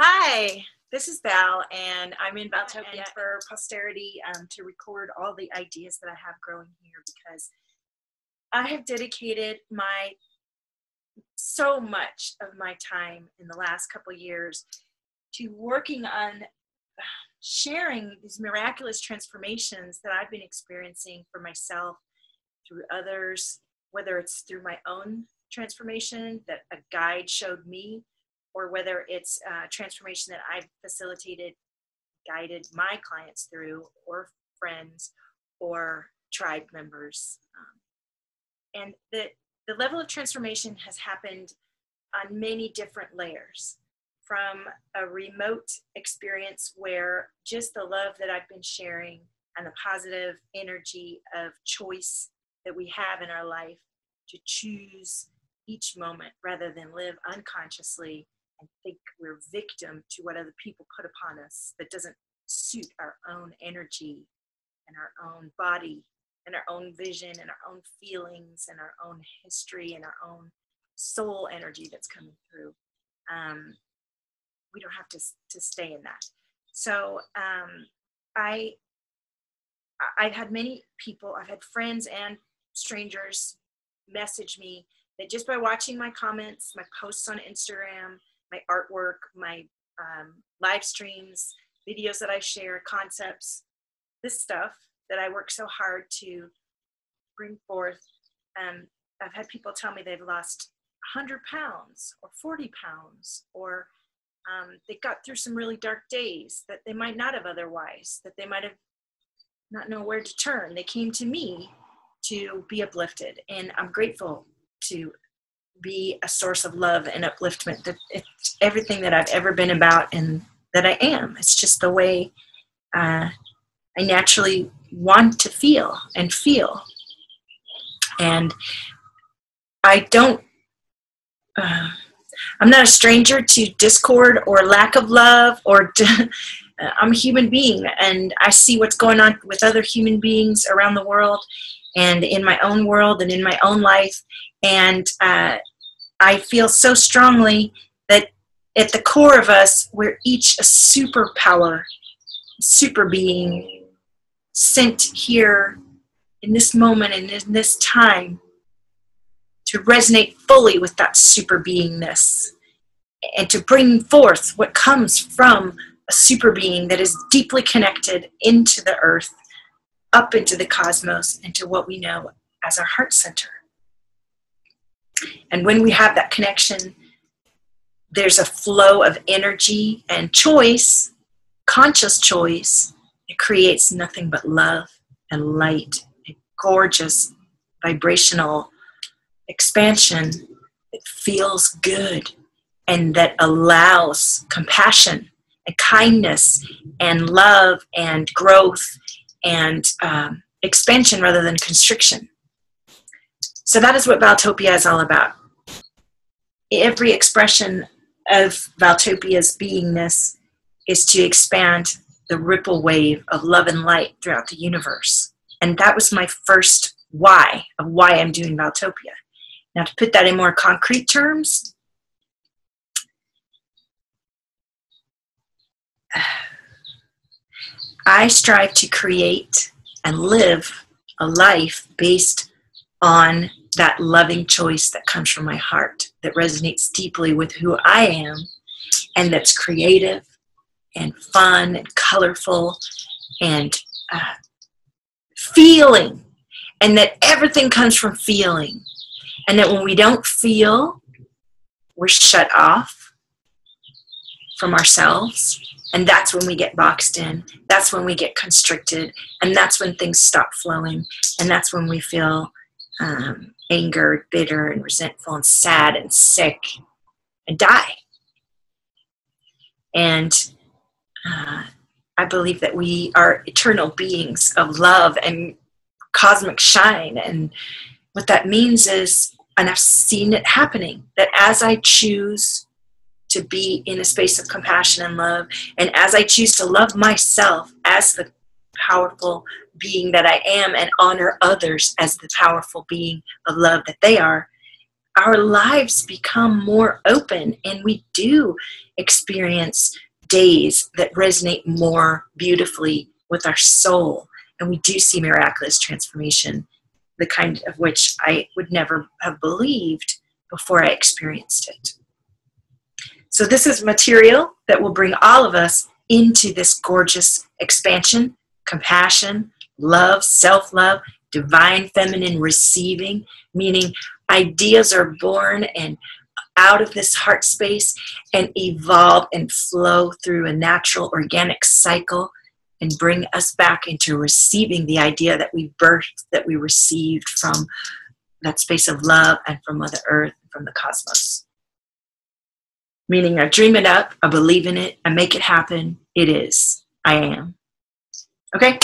Hi, this is Val, and I'm in Valtopia for posterity um, to record all the ideas that I have growing here because I have dedicated my so much of my time in the last couple years to working on sharing these miraculous transformations that I've been experiencing for myself through others, whether it's through my own transformation that a guide showed me or whether it's a transformation that I've facilitated, guided my clients through, or friends, or tribe members. Um, and the, the level of transformation has happened on many different layers from a remote experience where just the love that I've been sharing and the positive energy of choice that we have in our life to choose each moment rather than live unconsciously and think we're victim to what other people put upon us that doesn't suit our own energy and our own body and our own vision and our own feelings and our own history and our own soul energy that's coming through. Um, we don't have to, to stay in that. So um, I, I've had many people, I've had friends and strangers message me that just by watching my comments, my posts on Instagram, my artwork, my um, live streams, videos that I share, concepts, this stuff that I work so hard to bring forth. Um, I've had people tell me they've lost 100 pounds or 40 pounds, or um, they got through some really dark days that they might not have otherwise, that they might have not know where to turn. They came to me to be uplifted, and I'm grateful to be a source of love and upliftment. That it's everything that I've ever been about and that I am. It's just the way uh, I naturally want to feel and feel. And I don't, uh, I'm not a stranger to discord or lack of love or. I'm a human being and I see what's going on with other human beings around the world and in my own world and in my own life. And uh, I feel so strongly that at the core of us, we're each a superpower, super being sent here in this moment and in this time to resonate fully with that super beingness and to bring forth what comes from a super being that is deeply connected into the earth, up into the cosmos, into what we know as our heart center. And when we have that connection, there's a flow of energy and choice, conscious choice. It creates nothing but love and light, and gorgeous vibrational expansion that feels good and that allows compassion and kindness and love and growth and um, expansion rather than constriction. So that is what Valtopia is all about. Every expression of Valtopia's beingness is to expand the ripple wave of love and light throughout the universe. And that was my first why of why I'm doing Valtopia. Now, to put that in more concrete terms, I strive to create and live a life based on that loving choice that comes from my heart, that resonates deeply with who I am, and that's creative and fun and colorful and uh, feeling, and that everything comes from feeling. And that when we don't feel, we're shut off from ourselves. And that's when we get boxed in. That's when we get constricted. And that's when things stop flowing. And that's when we feel um, bitter, and resentful, and sad, and sick, and die. And uh, I believe that we are eternal beings of love and cosmic shine. And what that means is, and I've seen it happening, that as I choose to be in a space of compassion and love, and as I choose to love myself as the powerful being that I am and honor others as the powerful being of love that they are, our lives become more open and we do experience days that resonate more beautifully with our soul. And we do see miraculous transformation, the kind of which I would never have believed before I experienced it. So, this is material that will bring all of us into this gorgeous expansion, compassion, love, self love, divine feminine receiving, meaning ideas are born and out of this heart space and evolve and flow through a natural organic cycle and bring us back into receiving the idea that we birthed, that we received from that space of love and from Mother Earth, from the cosmos. Meaning, I dream it up, I believe in it, I make it happen. It is. I am. Okay?